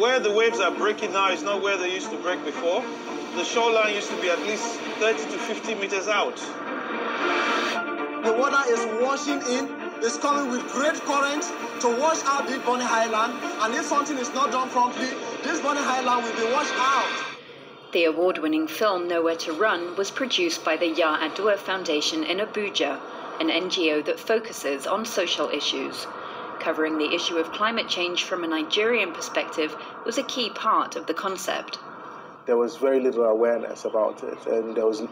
Where the waves are breaking now is not where they used to break before. The shoreline used to be at least 30 to 50 meters out. The water is washing in It's coming with great current to wash out this Bonny Island. And if something is not done promptly, this Bonny Island will be washed out. The award winning film Nowhere to Run was produced by the Yar'Adua Foundation in Abuja, an NGO that focuses on social issues. Covering the issue of climate change from a Nigerian perspective was a key part of the concept. There was very little awareness about it, and there was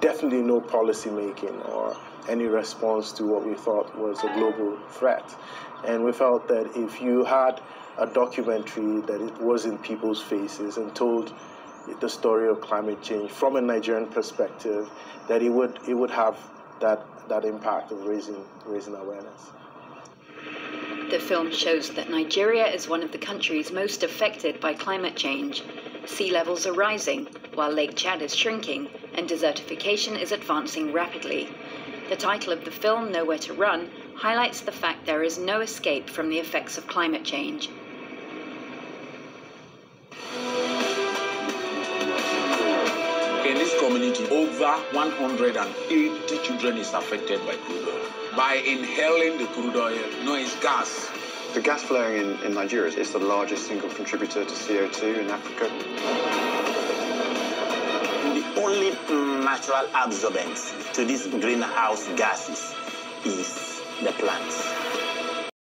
definitely no policy making or any response to what we thought was a global threat. And we felt that if you had a documentary that it was in people's faces and told the story of climate change from a Nigerian perspective, that it would it would have that that impact of raising raising awareness. The film shows that Nigeria is one of the countries most affected by climate change. Sea levels are rising, while Lake Chad is shrinking, and desertification is advancing rapidly. The title of the film, Nowhere to Run, highlights the fact there is no escape from the effects of climate change. Community, over 180 children is affected by crude oil. By inhaling the crude oil, no, it's gas. The gas flaring in, in Nigeria is the largest single contributor to CO2 in Africa. The only natural absorbent to these greenhouse gases is the plants.